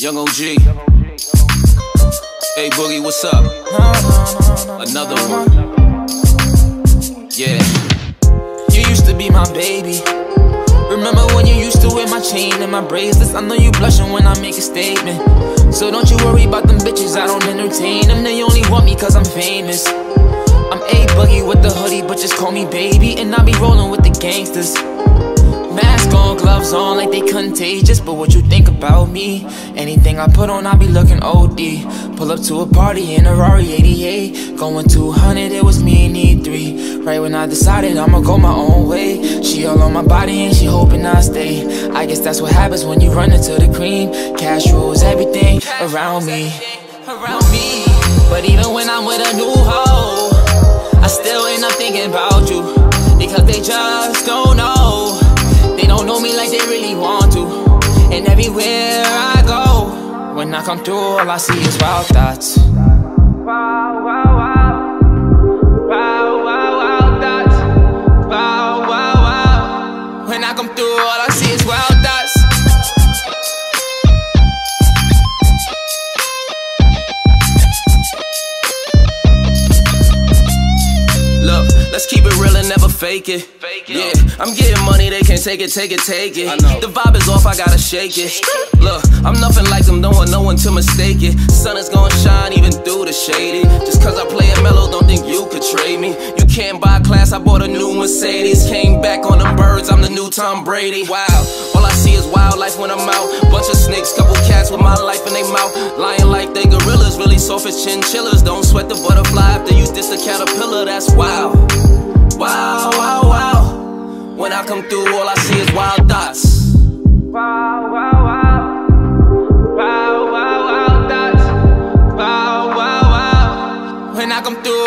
Young OG. Hey Boogie, what's up? Another one. Yeah. You used to be my baby. Remember when you used to wear my chain and my bracelets? I know you blushing when I make a statement. So don't you worry about them bitches, I don't entertain them. They only want me cause I'm famous. I'm A Boogie with the hoodie, but just call me baby. And I be rolling with the gangsters. Mask on, gloves on, like they contagious. But what you think about me? Anything I put on, I be looking OD. Pull up to a party in a Rari 88. Going 200, it was me and E3. Right when I decided I'ma go my own way. She all on my body and she hoping I stay. I guess that's what happens when you run into the cream. Cash rules everything around me. Around me. But even when I'm with a new hoe, I still end up thinking about you. Because they just don't know. When I come through, all I see is wild thots. Wow, thoughts. When I come through, all I see is wild thots. Look, let's keep it real and never fake it. Yeah, I'm getting money, they can't take it, take it, take it. The vibe is off, I gotta shake it. Look, I'm nothing like them, don't want no one to mistake it. Sun is gonna shine even through the shady. Just cause I play it mellow, don't think you could trade me. You can't buy class, I bought a new Mercedes. Came back on the birds, I'm the new Tom Brady. Wow, all I see is wildlife when I'm for chinchillas. Don't sweat the butterfly After you use this a caterpillar. That's wild, wow, wow, wow. When I come through, all I see is wild thots. Wow, wow. When I come through